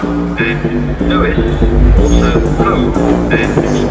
and Lewis, also Poe and